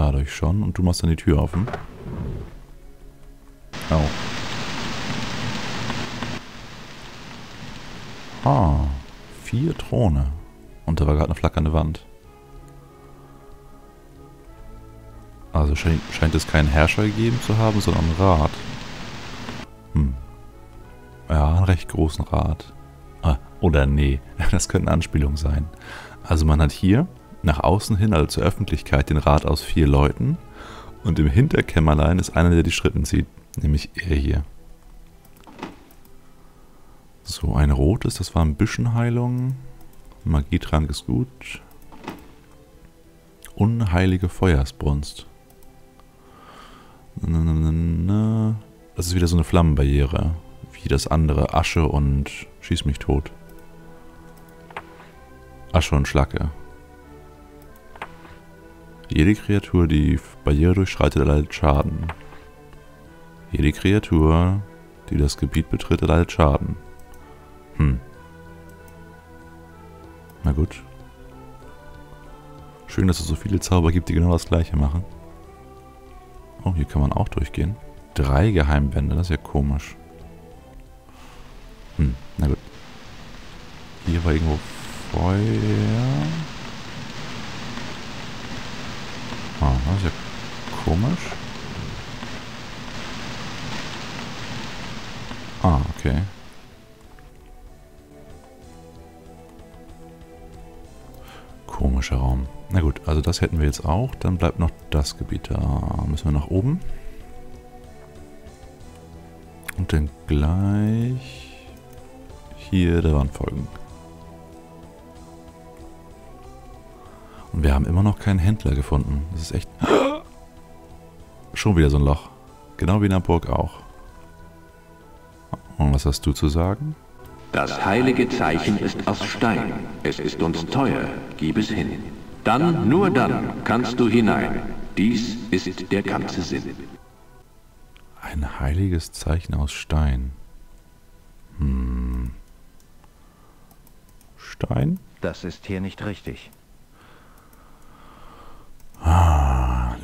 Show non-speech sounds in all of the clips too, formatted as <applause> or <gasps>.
dadurch schon. Und du machst dann die Tür offen. Oh. Ah, vier Throne. Und da war gerade eine flackernde Wand. Also scheint, scheint es keinen Herrscher gegeben zu haben, sondern einen Rat. Hm. Ja, einen recht großen Rat. Ah, oder nee, <laughs> das könnte eine Anspielung sein. Also man hat hier nach außen hin, also zur Öffentlichkeit, den Rat aus vier Leuten. Und im Hinterkämmerlein ist einer, der die Schritten zieht. Nämlich er hier. So, ein rotes, das war ein bisschen Heilung. Magietrank ist gut. Unheilige Feuersbrunst. Das ist wieder so eine Flammenbarriere. Wie das andere. Asche und schieß mich tot. Asche und Schlacke. Jede Kreatur, die Barriere durchschreitet, erleidet Schaden. Jede Kreatur, die das Gebiet betritt, erleidet Schaden. Hm. Na gut. Schön, dass es so viele Zauber gibt, die genau das gleiche machen. Oh, hier kann man auch durchgehen. Drei Geheimbände, das ist ja komisch. Hm, na gut. Hier war irgendwo Feuer. Ah, das ist ja komisch. Ah, okay. Komischer Raum. Na gut, also das hätten wir jetzt auch. Dann bleibt noch das Gebiet. Da müssen wir nach oben. Und dann gleich hier der Wand folgen. Und wir haben immer noch keinen Händler gefunden. Das ist echt... <gasps> Schon wieder so ein Loch. Genau wie in der Burg auch. Und was hast du zu sagen? Das heilige Zeichen ist aus Stein. Es ist uns teuer. Gib es hin. Dann, nur dann, kannst du hinein. Dies ist der ganze Sinn. Ein heiliges Zeichen aus Stein. Hm. Stein? Das ist hier nicht richtig.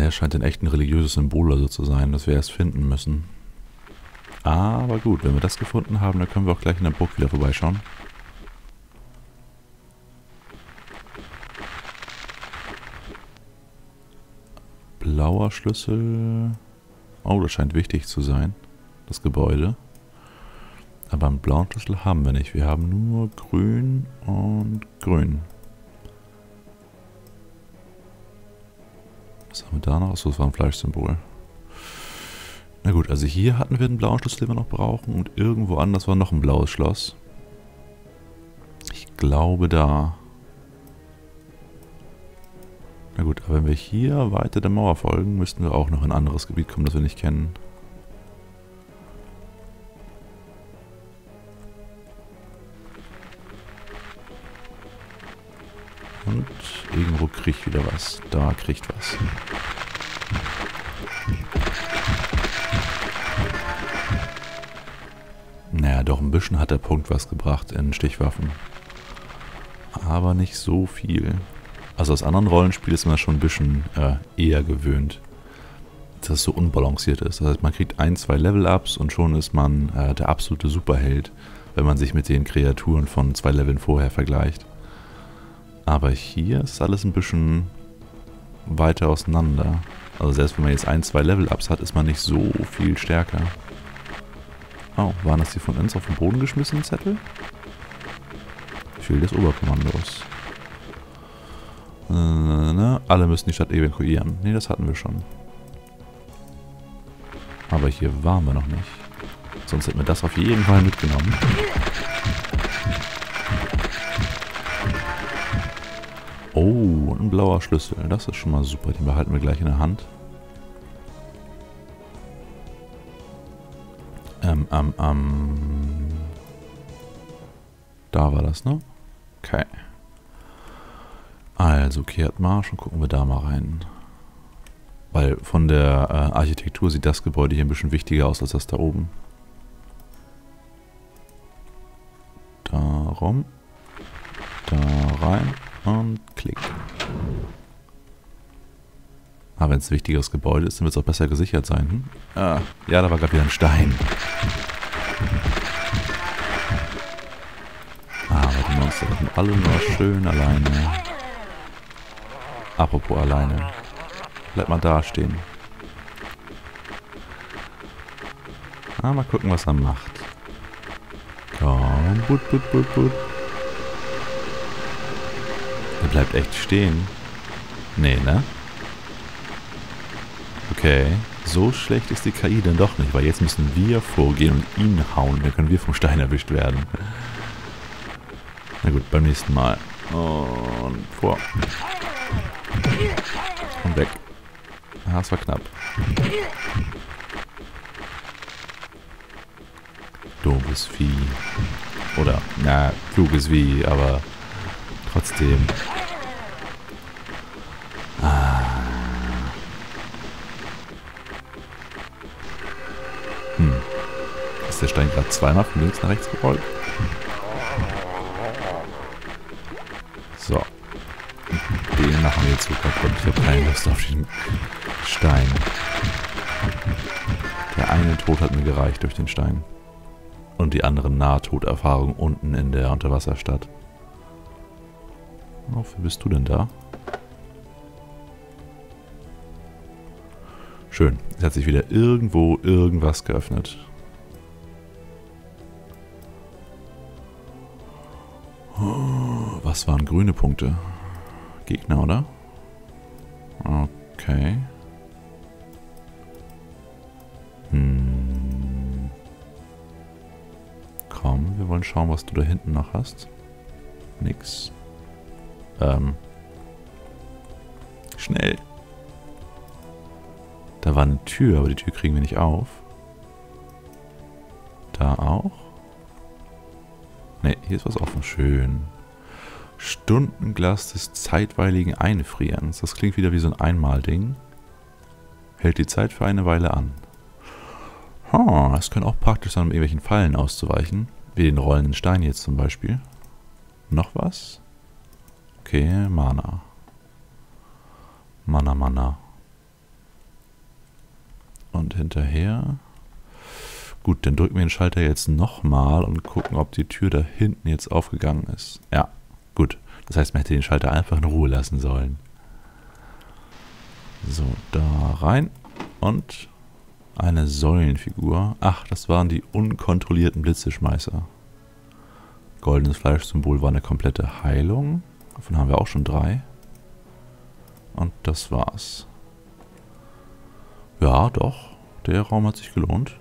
Ne, scheint ein echt ein religiöses Symbol also zu sein, das wir erst finden müssen. Aber gut, wenn wir das gefunden haben, dann können wir auch gleich in der Burg wieder vorbeischauen. Blauer Schlüssel. Oh, das scheint wichtig zu sein. Das Gebäude. Aber einen blauen Schlüssel haben wir nicht. Wir haben nur grün und grün. Was haben wir da noch? Achso, das war ein Fleischsymbol. Na gut, also hier hatten wir einen blauen Schlüssel, den wir noch brauchen. Und irgendwo anders war noch ein blaues Schloss. Ich glaube da. Na gut, aber wenn wir hier weiter der Mauer folgen, müssten wir auch noch in ein anderes Gebiet kommen, das wir nicht kennen. Und irgendwo kriegt wieder was. Da kriegt was. Naja, doch ein bisschen hat der Punkt was gebracht in Stichwaffen. Aber nicht so viel. Also aus anderen Rollenspielen ist man schon ein bisschen äh, eher gewöhnt, dass es so unbalanciert ist. Das heißt, man kriegt ein, zwei Level-Ups und schon ist man äh, der absolute Superheld, wenn man sich mit den Kreaturen von zwei Leveln vorher vergleicht. Aber hier ist alles ein bisschen weiter auseinander. Also selbst wenn man jetzt ein, zwei Level-Ups hat, ist man nicht so viel stärker. Oh, waren das die von uns auf den Boden geschmissenen Zettel? Viel des Oberkommandos. Äh, alle müssen die Stadt evakuieren. Ne, das hatten wir schon. Aber hier waren wir noch nicht. Sonst hätten wir das auf jeden Fall mitgenommen. Blauer Schlüssel. Das ist schon mal super. Den behalten wir gleich in der Hand. Ähm, ähm, ähm. Da war das, ne? Okay. Also, kehrt Marsch und gucken wir da mal rein. Weil von der äh, Architektur sieht das Gebäude hier ein bisschen wichtiger aus als das da oben. Darum. Da rein und Aber ah, wenn es ein wichtigeres Gebäude ist, dann wird es auch besser gesichert sein. Hm? Ah, ja, da war gerade wieder ein Stein. Aber die Monster sind alle nur schön alleine. Apropos alleine. Bleib mal da stehen. Ah, mal gucken, was er macht. Komm, but, but, but, but. Er bleibt echt stehen. Nee, ne? Okay, so schlecht ist die KI denn doch nicht, weil jetzt müssen wir vorgehen und ihn hauen. Dann können wir vom Stein erwischt werden. Na gut, beim nächsten Mal. Und vor. Und weg. Ah, das war knapp. Doofes Vieh. Oder, na, kluges Vieh, aber trotzdem. Ist der Stein gerade zweimal von links nach rechts gerollt? So. Den machen wir jetzt so kaputt. Ich habe keine Lust auf den Stein. Der eine Tod hat mir gereicht durch den Stein. Und die anderen Nahtoderfahrungen unten in der Unterwasserstadt. Wofür bist du denn da? Schön. Es hat sich wieder irgendwo irgendwas geöffnet. Was waren grüne Punkte? Gegner, oder? Okay. Hm. Komm, wir wollen schauen, was du da hinten noch hast. Nix. Ähm. Schnell. Da war eine Tür, aber die Tür kriegen wir nicht auf. Da auch? Ne, hier ist was offen. Schön. Stundenglas des zeitweiligen Einfrierens. Das klingt wieder wie so ein Einmalding. Hält die Zeit für eine Weile an. Oh, das könnte auch praktisch sein, um irgendwelchen Fallen auszuweichen. Wie den rollenden Stein jetzt zum Beispiel. Noch was? Okay, Mana. Mana, Mana. Und hinterher... Gut, dann drücken wir den Schalter jetzt nochmal und gucken, ob die Tür da hinten jetzt aufgegangen ist. Ja, gut. Das heißt, man hätte den Schalter einfach in Ruhe lassen sollen. So, da rein. Und eine Säulenfigur. Ach, das waren die unkontrollierten Blitzeschmeißer. Goldenes Fleischsymbol war eine komplette Heilung. Davon haben wir auch schon drei. Und das war's. Ja, doch. Der Raum hat sich gelohnt.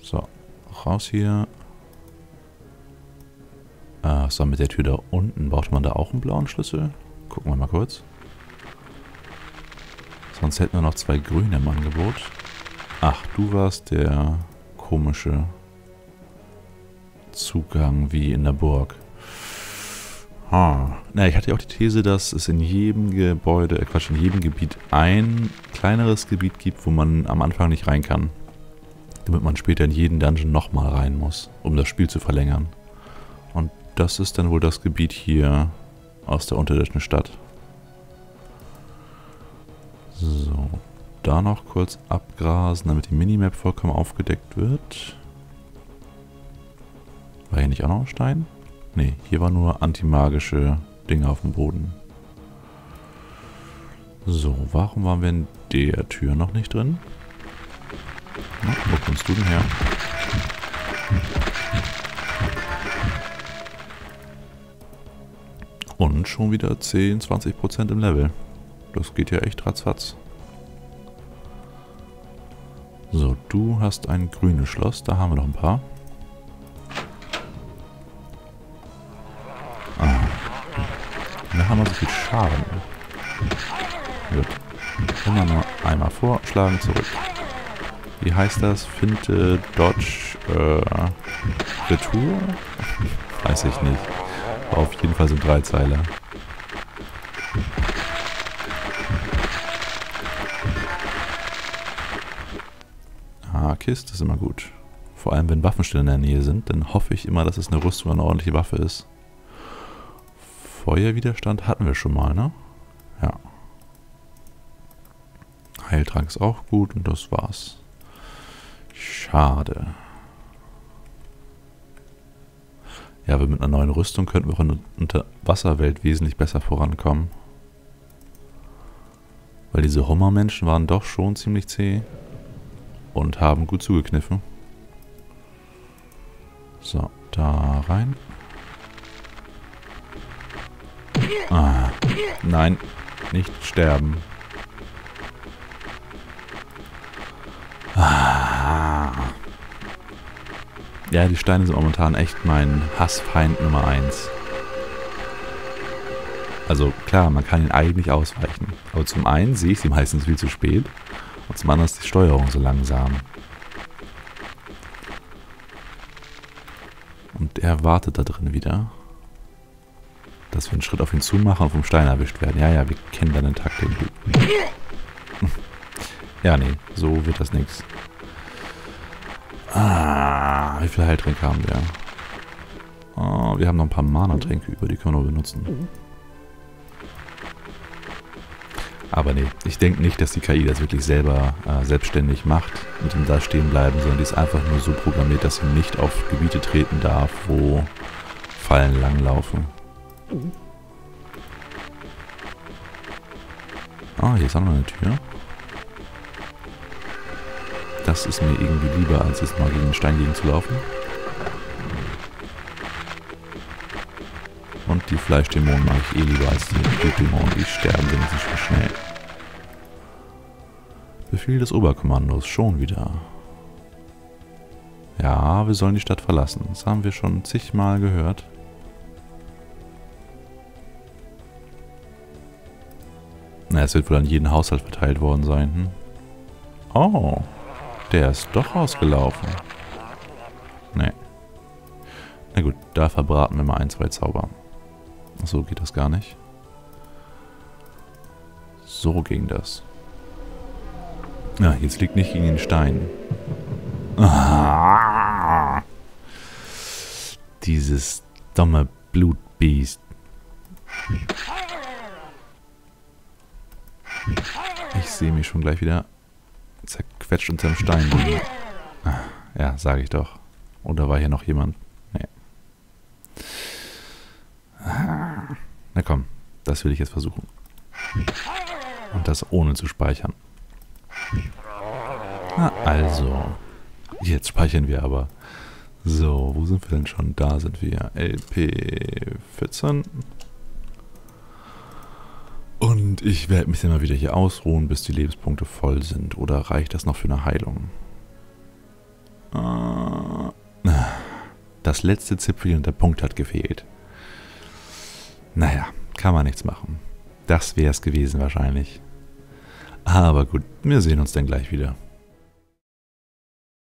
So, raus hier. Äh, so, mit der Tür da unten. Braucht man da auch einen blauen Schlüssel? Gucken wir mal kurz. Sonst hätten wir noch zwei grüne im Angebot. Ach, du warst der komische Zugang wie in der Burg. Ah. Na, ich hatte ja auch die These, dass es in jedem Gebäude, äh Quatsch, in jedem Gebiet ein kleineres Gebiet gibt, wo man am Anfang nicht rein kann. Damit man später in jeden Dungeon nochmal rein muss, um das Spiel zu verlängern. Und das ist dann wohl das Gebiet hier aus der unterirdischen Stadt. So, da noch kurz abgrasen, damit die Minimap vollkommen aufgedeckt wird. War hier nicht auch noch ein Stein? Ne, hier war nur antimagische Dinge auf dem Boden. So, warum waren wir in der Tür noch nicht drin? Na, wo kommst du denn her? Und schon wieder 10, 20% im Level. Das geht ja echt ratzfatz. So, du hast ein grünes Schloss. Da haben wir noch ein paar. haben wir so viel Schaden. Gut. Immer nur einmal vor, schlagen zurück. Wie heißt das? Finte, Dodge, äh, Retour? <laughs> Weiß ich nicht. Auf jeden Fall sind drei Zeiler. Ah, Kiste ist immer gut. Vor allem, wenn Waffenstände in der Nähe sind, dann hoffe ich immer, dass es eine Rüstung und eine ordentliche Waffe ist. Feuerwiderstand hatten wir schon mal, ne? Ja. Heiltrank ist auch gut und das war's. Schade. Ja, aber mit einer neuen Rüstung könnten wir auch in der Unterwasserwelt wesentlich besser vorankommen. Weil diese Hummermenschen waren doch schon ziemlich zäh. Und haben gut zugekniffen. So, da rein. Ah, nein, nicht sterben. Ja, die Steine sind momentan echt mein Hassfeind Nummer 1. Also klar, man kann ihn eigentlich ausweichen. Aber zum einen sehe ich sie meistens viel zu spät und zum anderen ist die Steuerung so langsam. Und er wartet da drin wieder. Dass wir einen Schritt auf ihn zu machen und vom Stein erwischt werden. Ja, ja, wir kennen deine Taktik. <laughs> ja, nee, so wird das nichts. Ah, wie viele Heiltränke haben wir? Oh, wir haben noch ein paar Mana-Tränke über, die können wir benutzen. Aber nee, ich denke nicht, dass die KI das wirklich selber äh, selbstständig macht mit dem da stehen bleiben, sondern die ist einfach nur so programmiert, dass sie nicht auf Gebiete treten darf, wo Fallen langlaufen. Ah, hier ist auch noch eine Tür. Das ist mir irgendwie lieber, als jetzt mal gegen den Stein gegen zu laufen. Und die Fleischdämonen mag ich eh lieber als die Blutdämonen, die sterben wenigstens schon schnell. Befehl des Oberkommandos, schon wieder. Ja, wir sollen die Stadt verlassen. Das haben wir schon zigmal gehört. Na, es wird wohl an jeden Haushalt verteilt worden sein. Hm? Oh, der ist doch ausgelaufen. Nee. Na gut, da verbraten wir mal ein, zwei Zauber. So geht das gar nicht. So ging das. Ja, jetzt liegt nicht gegen den Stein. <laughs> Dieses dumme Blutbiest. Ich sehe mich schon gleich wieder zerquetscht unterm Stein. Ja, sage ich doch. Oder war hier noch jemand? Nee. Na komm, das will ich jetzt versuchen. Und das ohne zu speichern. Na also. Jetzt speichern wir aber. So, wo sind wir denn schon? Da sind wir. LP14. Und ich werde mich dann mal wieder hier ausruhen, bis die Lebenspunkte voll sind. Oder reicht das noch für eine Heilung? Äh, das letzte Zipfel und der Punkt hat gefehlt. Naja, kann man nichts machen. Das wäre es gewesen wahrscheinlich. Aber gut, wir sehen uns dann gleich wieder.